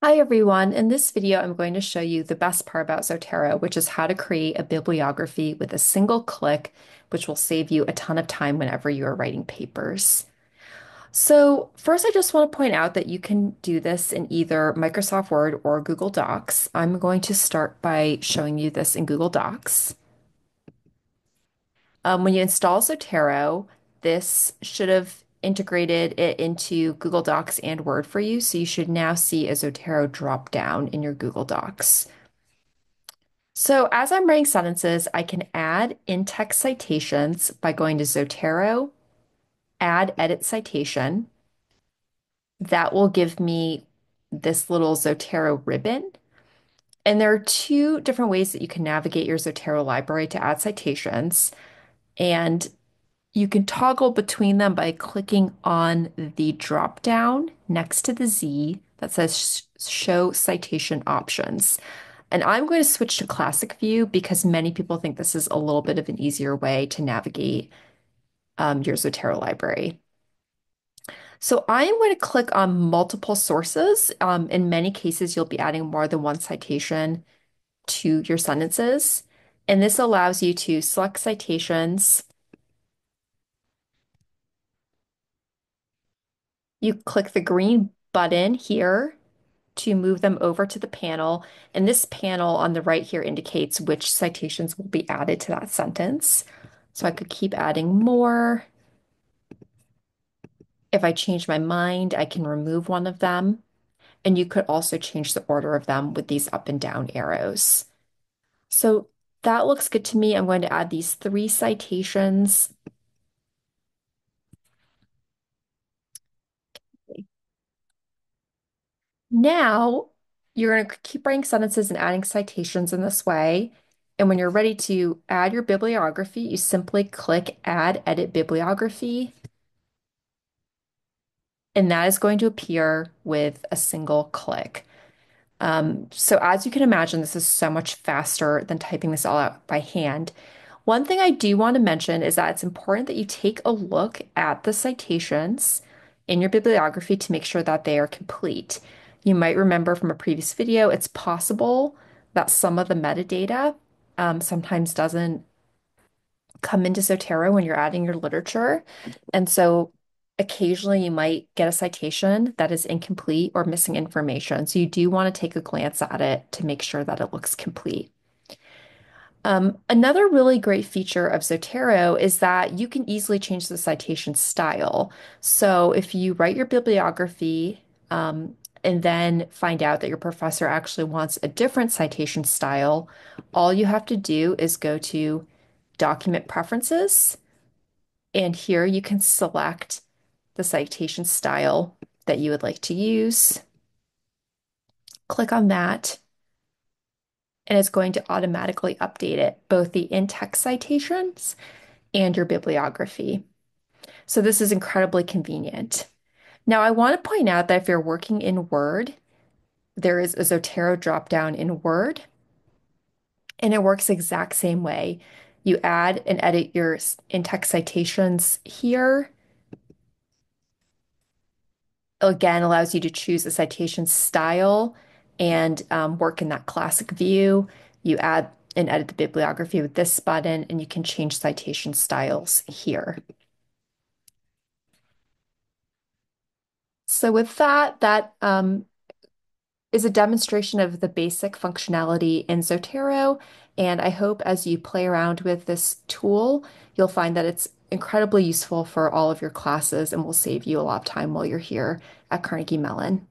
Hi everyone. In this video, I'm going to show you the best part about Zotero, which is how to create a bibliography with a single click, which will save you a ton of time whenever you are writing papers. So first, I just want to point out that you can do this in either Microsoft Word or Google Docs. I'm going to start by showing you this in Google Docs. Um, when you install Zotero, this should have integrated it into Google Docs and Word for you. So you should now see a Zotero drop down in your Google Docs. So as I'm writing sentences, I can add in-text citations by going to Zotero, add edit citation. That will give me this little Zotero ribbon. And there are two different ways that you can navigate your Zotero library to add citations. And You can toggle between them by clicking on the drop down next to the Z that says Show Citation Options. And I'm going to switch to Classic View because many people think this is a little bit of an easier way to navigate um, your Zotero library. So I am going to click on multiple sources. Um, in many cases, you'll be adding more than one citation to your sentences. And this allows you to select citations You click the green button here to move them over to the panel. And this panel on the right here indicates which citations will be added to that sentence. So I could keep adding more. If I change my mind, I can remove one of them. And you could also change the order of them with these up and down arrows. So that looks good to me. I'm going to add these three citations. Now you're going to keep writing sentences and adding citations in this way. And when you're ready to add your bibliography, you simply click Add Edit Bibliography. And that is going to appear with a single click. Um, so as you can imagine, this is so much faster than typing this all out by hand. One thing I do want to mention is that it's important that you take a look at the citations in your bibliography to make sure that they are complete. You might remember from a previous video, it's possible that some of the metadata um, sometimes doesn't come into Zotero when you're adding your literature. And so occasionally you might get a citation that is incomplete or missing information. So you do want to take a glance at it to make sure that it looks complete. Um, another really great feature of Zotero is that you can easily change the citation style. So if you write your bibliography um, and then find out that your professor actually wants a different citation style, all you have to do is go to Document Preferences, and here you can select the citation style that you would like to use. Click on that and it's going to automatically update it, both the in-text citations and your bibliography. So this is incredibly convenient. Now, I want to point out that if you're working in Word, there is a Zotero dropdown in Word, and it works exact same way. You add and edit your in-text citations here. Again, allows you to choose a citation style and um, work in that classic view. You add and edit the bibliography with this button, and you can change citation styles here. So with that, that um, is a demonstration of the basic functionality in Zotero. And I hope as you play around with this tool, you'll find that it's incredibly useful for all of your classes and will save you a lot of time while you're here at Carnegie Mellon.